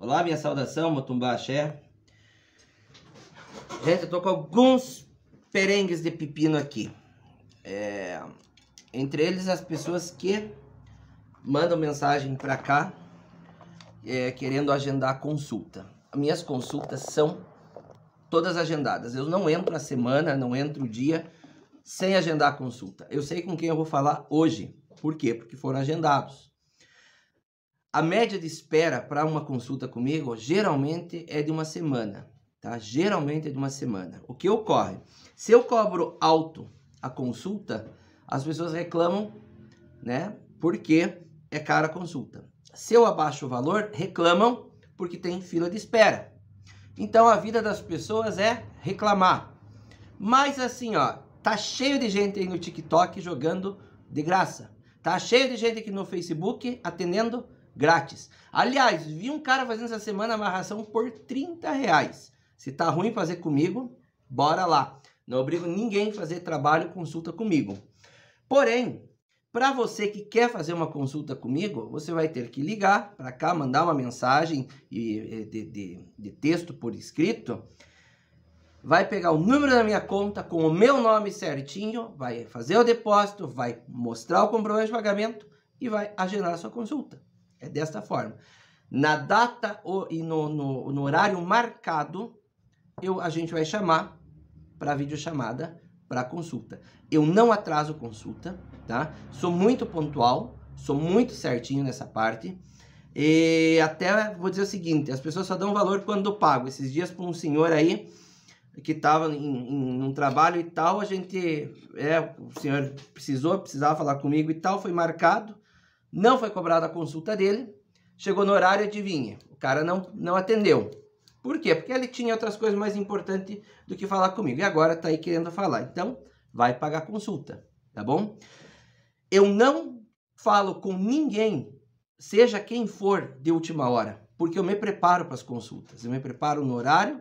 Olá, minha saudação, Motumbá Axé. Gente, eu tô com alguns perengues de pepino aqui. É, entre eles as pessoas que mandam mensagem para cá é, querendo agendar consulta. Minhas consultas são todas agendadas. Eu não entro a semana, não entro o dia sem agendar consulta. Eu sei com quem eu vou falar hoje. Por quê? Porque foram agendados. A média de espera para uma consulta comigo geralmente é de uma semana, tá? Geralmente é de uma semana. O que ocorre? Se eu cobro alto a consulta, as pessoas reclamam, né? Porque é cara a consulta. Se eu abaixo o valor, reclamam porque tem fila de espera. Então a vida das pessoas é reclamar. Mas assim, ó, tá cheio de gente aí no TikTok jogando de graça. Tá cheio de gente aqui no Facebook atendendo grátis. Aliás, vi um cara fazendo essa semana amarração por 30 reais. Se tá ruim fazer comigo, bora lá. Não obrigo ninguém a fazer trabalho consulta comigo. Porém, para você que quer fazer uma consulta comigo, você vai ter que ligar para cá, mandar uma mensagem de, de, de, texto por escrito. Vai pegar o número da minha conta com o meu nome certinho, vai fazer o depósito, vai mostrar o comprovante de pagamento e vai agendar a sua consulta. É desta forma. Na data e no, no, no horário marcado, eu, a gente vai chamar para videochamada para consulta. Eu não atraso consulta, tá? Sou muito pontual, sou muito certinho nessa parte. E até vou dizer o seguinte, as pessoas só dão valor quando pago. Esses dias para um senhor aí que estava em, em, um trabalho e tal, a gente, é, o senhor precisou, precisava falar comigo e tal, foi marcado. Não foi cobrada a consulta dele. Chegou no horário, adivinha? O cara não, não atendeu. Por quê? Porque ele tinha outras coisas mais importantes do que falar comigo. E agora tá aí querendo falar. Então, vai pagar a consulta, tá bom? Eu não falo com ninguém, seja quem for, de última hora. Porque eu me preparo para as consultas. Eu me preparo no horário,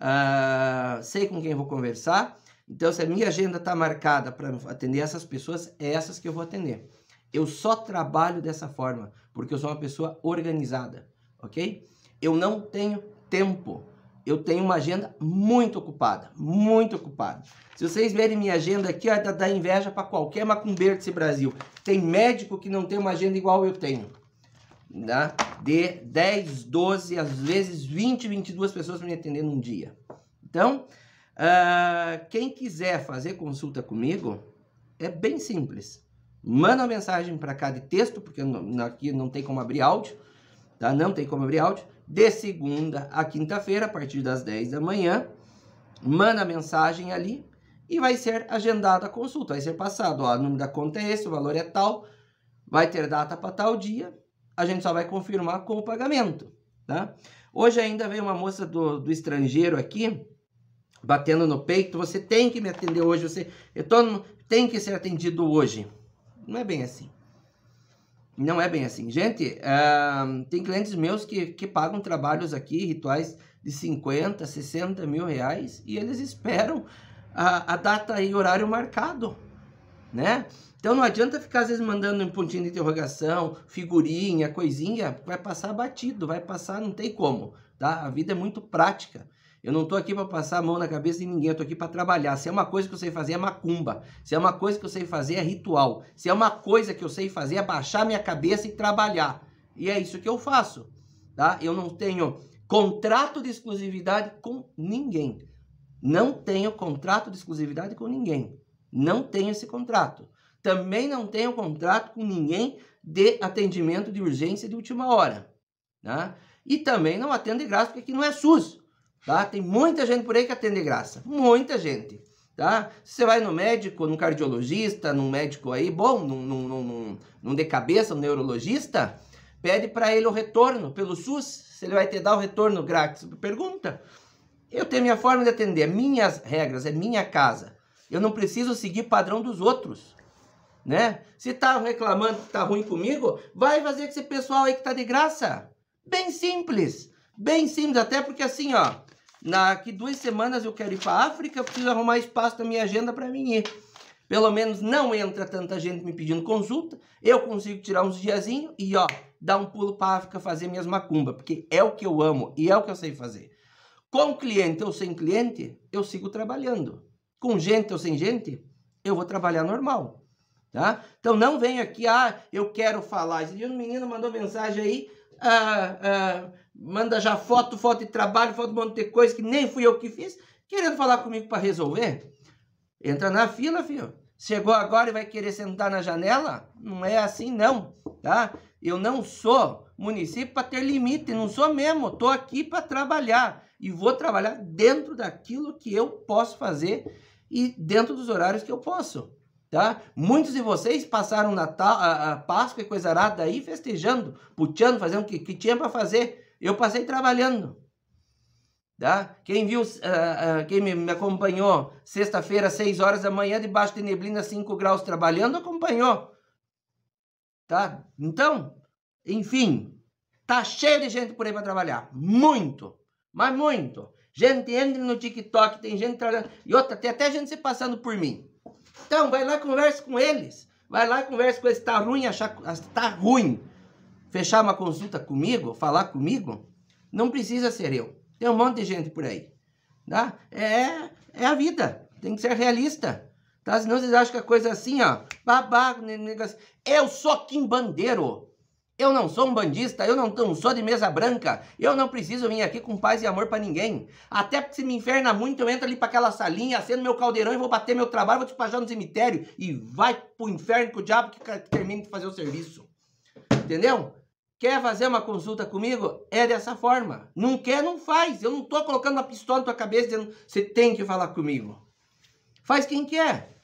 uh, sei com quem vou conversar. Então, se a minha agenda está marcada para atender essas pessoas, é essas que eu vou atender. Eu só trabalho dessa forma, porque eu sou uma pessoa organizada, ok? Eu não tenho tempo. Eu tenho uma agenda muito ocupada, muito ocupada. Se vocês verem minha agenda aqui, ó, dá, inveja para qualquer macumbeiro desse Brasil. Tem médico que não tem uma agenda igual eu tenho. Né? De 10, 12, às vezes 20, 22 pessoas para me atender num dia. Então, uh, quem quiser fazer consulta comigo, é bem simples manda mensagem para cá de texto, porque aqui não tem como abrir áudio, tá? Não tem como abrir áudio. De segunda a quinta-feira, a partir das 10 da manhã, manda mensagem ali e vai ser agendada a consulta. Vai ser passado, ó, o número da conta é esse, o valor é tal, vai ter data para tal dia, a gente só vai confirmar com o pagamento, tá? Hoje ainda veio uma moça do, do estrangeiro aqui, batendo no peito, você tem que me atender hoje, você, eu tô, tem que ser atendido hoje. Não é bem assim. Não é bem assim. Gente, uh, tem clientes meus que, que pagam trabalhos aqui, rituais de 50, 60 mil reais, e eles esperam a, a data e horário marcado, né? Então não adianta ficar às vezes mandando um pontinho de interrogação, figurinha, coisinha, vai passar batido, vai passar, não tem como, tá? A vida é muito prática. Eu não estou aqui para passar a mão na cabeça de ninguém, eu estou aqui para trabalhar. Se é uma coisa que eu sei fazer é macumba. Se é uma coisa que eu sei fazer é ritual. Se é uma coisa que eu sei fazer é baixar minha cabeça e trabalhar. E é isso que eu faço, tá? Eu não tenho contrato de exclusividade com ninguém. Não tenho contrato de exclusividade com ninguém. Não tenho esse contrato. Também não tenho contrato com ninguém de atendimento de urgência de última hora. Tá? E também não atendo de graça, porque aqui não é SUS tá? Tem muita gente por aí que atende graça, muita gente, tá? Você vai no médico, no cardiologista, num médico aí bom, num, num, num, num de cabeça, um neurologista, pede para ele o retorno pelo SUS, se ele vai te dar o retorno grátis. Pergunta. Eu tenho minha forma de atender, minhas regras, é minha casa. Eu não preciso seguir padrão dos outros, né? Se tá reclamando que tá ruim comigo, vai fazer com esse pessoal aí que tá de graça. Bem simples. Bem simples, até porque assim, ó, Daqui duas semanas eu quero ir para a África, eu preciso arrumar espaço na minha agenda para mim ir. Pelo menos não entra tanta gente me pedindo consulta, eu consigo tirar uns diazinhos e ó, dar um pulo para África fazer minhas macumba, porque é o que eu amo e é o que eu sei fazer. Com cliente ou sem cliente, eu sigo trabalhando. Com gente ou sem gente, eu vou trabalhar normal. Tá? Então não vem aqui, ah, eu quero falar. Esse dia um menino mandou mensagem aí, ah, ah, manda já foto, foto de trabalho, foto de um monte de coisa que nem fui eu que fiz, querendo falar comigo para resolver. Entra na fila, filho. Chegou agora e vai querer sentar na janela? Não é assim, não, tá? Eu não sou município para ter limite, não sou mesmo. Estou aqui para trabalhar e vou trabalhar dentro daquilo que eu posso fazer e dentro dos horários que eu posso. Tá? Muitos de vocês passaram Natal, a, a Páscoa e coisa arada aí festejando, puteando, fazendo o que, que tinha para fazer. Eu passei trabalhando. Tá? Quem viu, uh, uh, quem me, me acompanhou sexta-feira, 6 horas da manhã, debaixo de neblina, 5 graus trabalhando, acompanhou. Tá? Então, enfim, tá cheio de gente por aí para trabalhar. Muito, mas muito. Gente entra no TikTok, tem gente trabalhando. E outra, tem até gente se passando por mim. Então, vai lá e conversa com eles. Vai lá e conversa com eles. Está ruim, achar, tá ruim. Fechar uma consulta comigo, falar comigo, não precisa ser eu. Tem um monte de gente por aí. Tá? É, é a vida. Tem que ser realista. Tá? Senão vocês acham que a coisa é assim, ó. Babá, negócio. Eu sou Kim Bandeiro. Eu não sou um bandista, eu não, sou de mesa branca, eu não preciso vir aqui com paz e amor para ninguém. Até porque se me inferna muito, eu entro ali para aquela salinha, acendo meu caldeirão e vou bater meu trabalho, vou despajar no cemitério e vai pro inferno com o diabo que termine de fazer o serviço. Entendeu? Quer fazer uma consulta comigo? É dessa forma. Não quer, não faz. Eu não tô colocando uma pistola na tua cabeça dizendo você tem que falar comigo. Faz quem quer.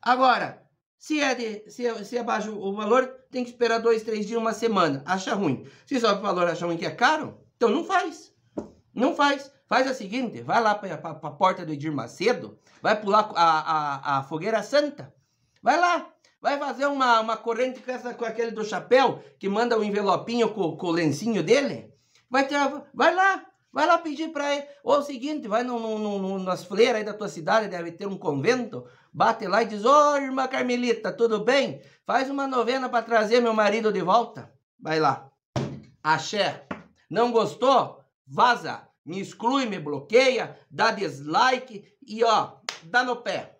Agora, se é, de, se é, se é baixo o valor, tem que esperar dois, três dias, uma semana. Acha ruim. Se sobe o valor, acha ruim que é caro, então não faz. Não faz. Faz a seguinte, vai lá para a porta do Edir Macedo, vai pular a, a, a fogueira santa. Vai lá, vai fazer uma, uma corrente com, essa, com aquele do chapéu, que manda o um envelopinho com, com o lencinho dele. Vai, ter, vai lá, vai lá pedir para ele. Ou é o seguinte, vai no, no, no, nas fleiras aí da tua cidade, deve ter um convento, bate lá e diz: Ô oh, irmã Carmelita, tudo bem? Faz uma novena para trazer meu marido de volta. Vai lá. Axé. Não gostou? Vaza. Me exclui, me bloqueia, dá dislike e ó, dá no pé.